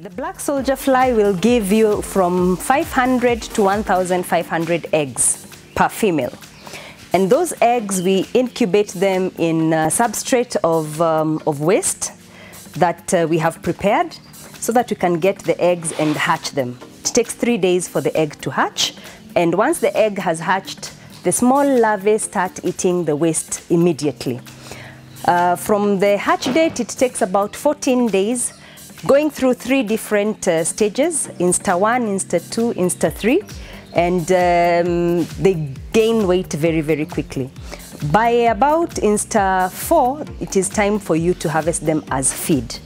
The black soldier fly will give you from 500 to 1,500 eggs per female. And those eggs, we incubate them in substrate of, um, of waste that uh, we have prepared so that we can get the eggs and hatch them. It takes three days for the egg to hatch. And once the egg has hatched, the small larvae start eating the waste immediately. Uh, from the hatch date, it takes about 14 days, going through three different uh, stages, Instar 1, Instar 2, Instar 3, and um, they gain weight very, very quickly. By about Instar 4, it is time for you to harvest them as feed.